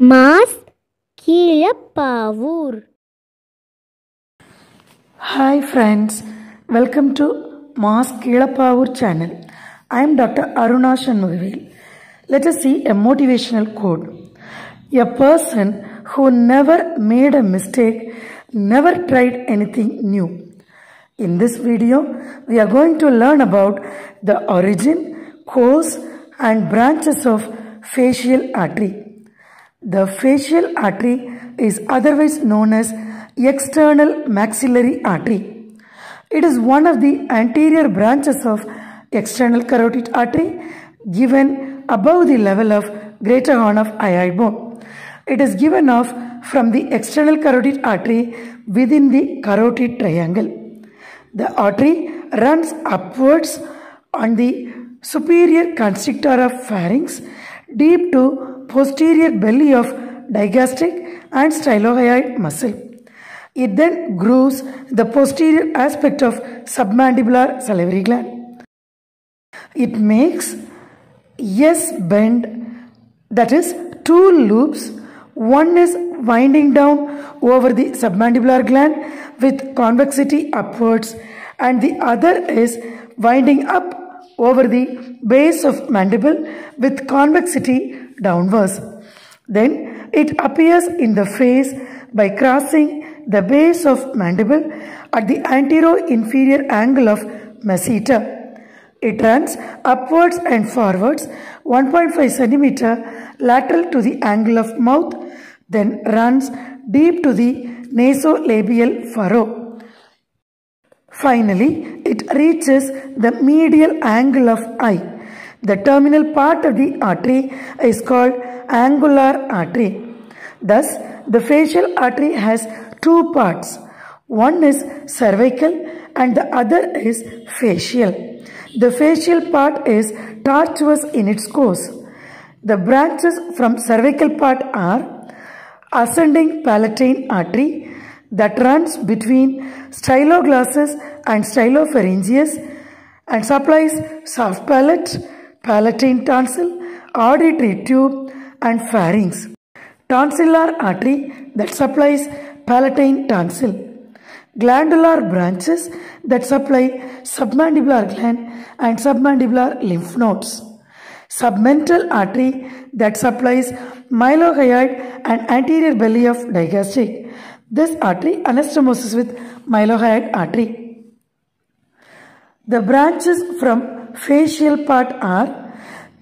Mass Hi friends, welcome to to mass Keelapavur channel. I am Dr. Aruna Shanmugavel. Let us see a motivational quote. A person who never made a mistake never tried anything new. In this video, we are going to learn about the origin, course and branches of facial artery. The facial artery is otherwise known as external maxillary artery. It is one of the anterior branches of external carotid artery given above the level of greater horn of hyoid bone. It is given off from the external carotid artery within the carotid triangle. The artery runs upwards on the superior constrictor of pharynx deep to posterior belly of digastric and stylohyoid muscle. It then grooves the posterior aspect of submandibular salivary gland. It makes S bend, that is, two loops. One is winding down over the submandibular gland with convexity upwards, and the other is winding up over the base of mandible with convexity downwards. Then it appears in the face by crossing the base of mandible at the antero-inferior angle of masseter. It runs upwards and forwards 1.5 centimeter lateral to the angle of mouth, then runs deep to the nasolabial furrow. Finally, it reaches the medial angle of eye. The terminal part of the artery is called angular artery. Thus, the facial artery has two parts. One is cervical and the other is facial. The facial part is tortuous in its course. The branches from cervical part are ascending palatine artery that runs between styloglossus and stylopharyngeus and supplies soft palate, palatine tonsil, auditory tube and pharynx. Tonsillar artery that supplies palatine tonsil. Glandular branches that supply submandibular gland and submandibular lymph nodes. Submental artery that supplies mylohyoid and anterior belly of digastric. This artery anastomosis with mylohyoid artery. The branches from facial part are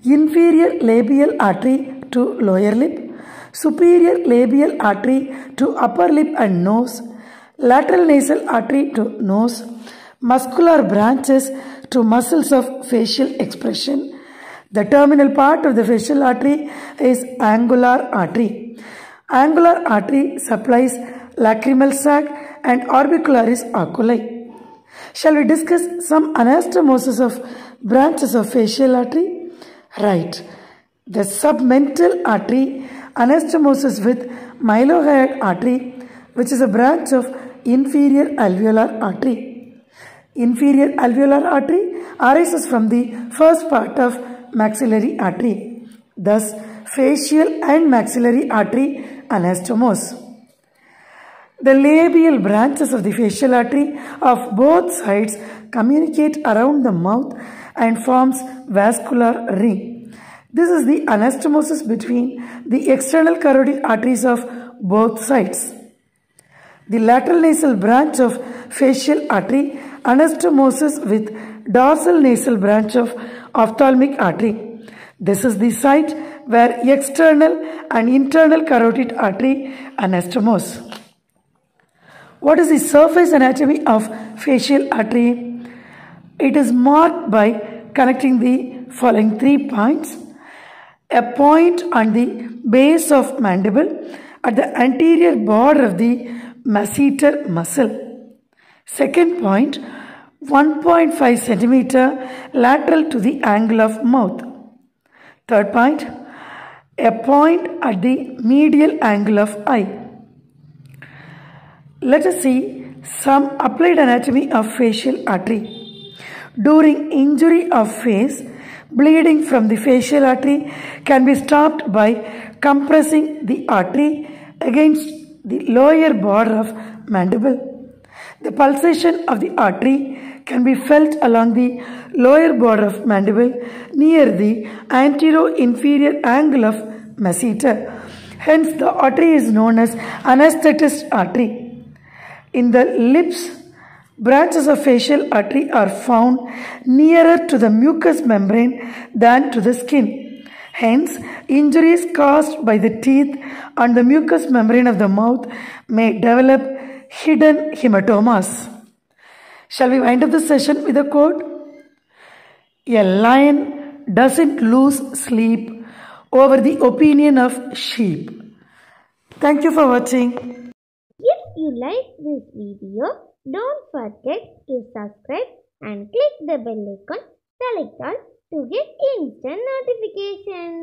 inferior labial artery to lower lip, superior labial artery to upper lip and nose, lateral nasal artery to nose, muscular branches to muscles of facial expression. The terminal part of the facial artery is angular artery. Angular artery supplies lacrimal sac and orbicularis oculi. Shall we discuss some anastomosis of branches of facial artery? Right. The submental artery anastomosis with mylohyoid artery which is a branch of inferior alveolar artery. Inferior alveolar artery arises from the first part of maxillary artery. Thus, facial and maxillary artery anastomose. The labial branches of the facial artery of both sides communicate around the mouth and forms vascular ring. This is the anastomosis between the external carotid arteries of both sides. The lateral nasal branch of facial artery anastomosis with dorsal nasal branch of ophthalmic artery. This is the site where external and internal carotid artery anastomose. What is the surface anatomy of facial artery? It is marked by connecting the following three points. A point on the base of mandible at the anterior border of the masseter muscle. Second point, 1.5 centimeter lateral to the angle of mouth. Third point, a point at the medial angle of eye. Let us see some applied anatomy of facial artery. During injury of face, Bleeding from the facial artery can be stopped by compressing the artery against the lower border of mandible. The pulsation of the artery can be felt along the lower border of mandible near the anterior-inferior angle of masseter. Hence, the artery is known as anesthetist artery. In the lips, branches of facial artery are found nearer to the mucous membrane than to the skin. Hence, injuries caused by the teeth and the mucous membrane of the mouth may develop hidden hematomas. Shall we wind up the session with a quote? A lion doesn't lose sleep over the opinion of sheep. Thank you for watching you like this video, don't forget to subscribe and click the bell icon select all to get instant notification.